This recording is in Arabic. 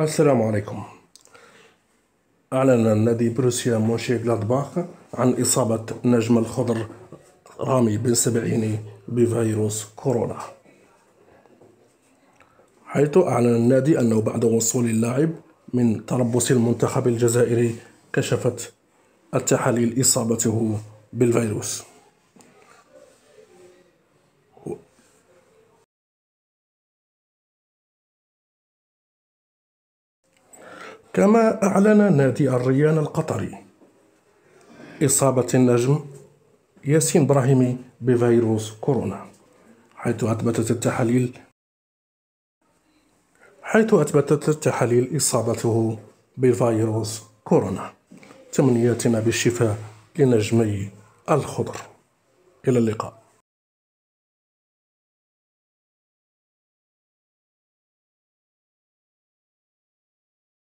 السلام عليكم. أعلن نادي بروسيا مونشي غلادباخ عن إصابة نجم الخضر رامي بن سبعيني بفيروس كورونا. حيث أعلن النادي أنه بعد وصول اللاعب من تربص المنتخب الجزائري كشفت التحاليل إصابته بالفيروس. كما أعلن نادي الريان القطري. إصابة النجم ياسين إبراهيمي بفيروس كورونا حيث أثبتت التحاليل حيث أثبتت التحاليل إصابته بفيروس كورونا. تمنياتنا بالشفاء لنجمي الخضر. إلى اللقاء.